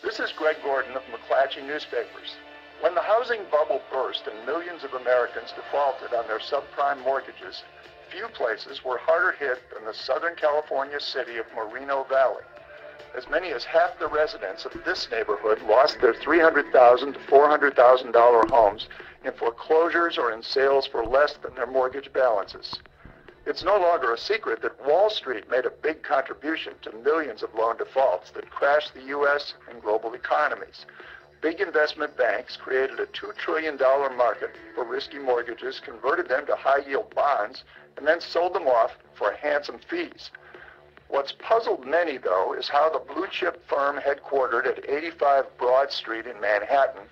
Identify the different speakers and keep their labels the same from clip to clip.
Speaker 1: This is Greg Gordon of McClatchy Newspapers. When the housing bubble burst and millions of Americans defaulted on their subprime mortgages, few places were harder hit than the Southern California city of Moreno Valley. As many as half the residents of this neighborhood lost their 300,000 to $400,000 homes in foreclosures or in sales for less than their mortgage balances. It's no longer a secret that Wall Street made a big contribution to millions of loan defaults that crashed the U.S. and global economies. Big investment banks created a $2 trillion market for risky mortgages, converted them to high-yield bonds, and then sold them off for handsome fees. What's puzzled many, though, is how the blue chip firm headquartered at 85 Broad Street in Manhattan,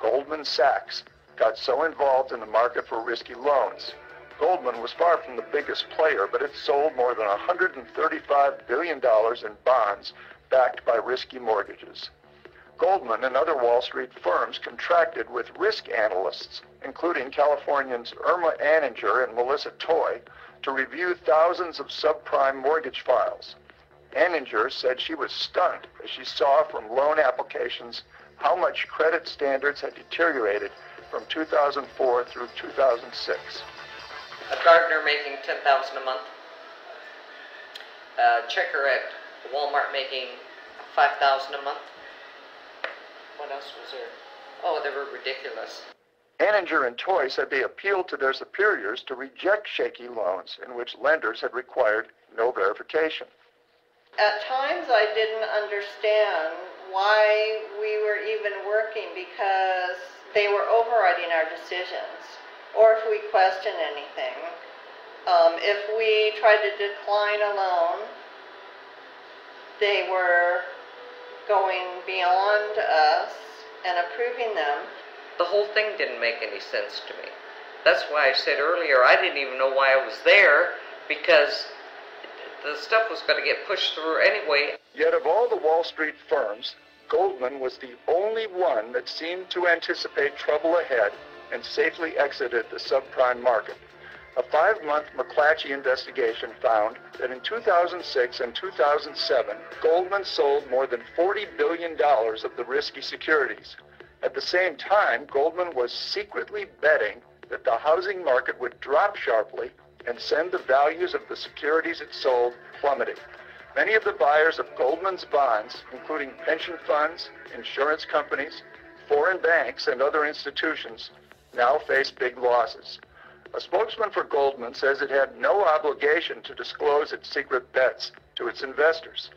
Speaker 1: Goldman Sachs, got so involved in the market for risky loans. Goldman was far from the biggest player, but it sold more than $135 billion in bonds backed by risky mortgages. Goldman and other Wall Street firms contracted with risk analysts, including Californians Irma Anninger and Melissa Toy, to review thousands of subprime mortgage files. Anninger said she was stunned as she saw from loan applications how much credit standards had deteriorated from 2004 through 2006
Speaker 2: a gardener making ten thousand a month, a checker at Walmart making five thousand a month. What else was there? Oh, they were ridiculous.
Speaker 1: Anninger and Toy said they appealed to their superiors to reject shaky loans in which lenders had required no verification.
Speaker 3: At times I didn't understand why we were even working because they were overriding our decisions or if we question anything. Um, if we tried to decline a loan, they were going beyond us and approving them.
Speaker 2: The whole thing didn't make any sense to me. That's why I said earlier I didn't even know why I was there because the stuff was going to get pushed through anyway.
Speaker 1: Yet of all the Wall Street firms, Goldman was the only one that seemed to anticipate trouble ahead and safely exited the subprime market. A five-month McClatchy investigation found that in 2006 and 2007, Goldman sold more than $40 billion of the risky securities. At the same time, Goldman was secretly betting that the housing market would drop sharply and send the values of the securities it sold plummeting. Many of the buyers of Goldman's bonds, including pension funds, insurance companies, foreign banks, and other institutions, now face big losses. A spokesman for Goldman says it had no obligation to disclose its secret bets to its investors.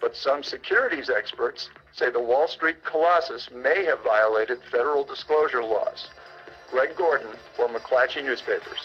Speaker 1: But some securities experts say the Wall Street colossus may have violated federal disclosure laws. Greg Gordon for McClatchy Newspapers.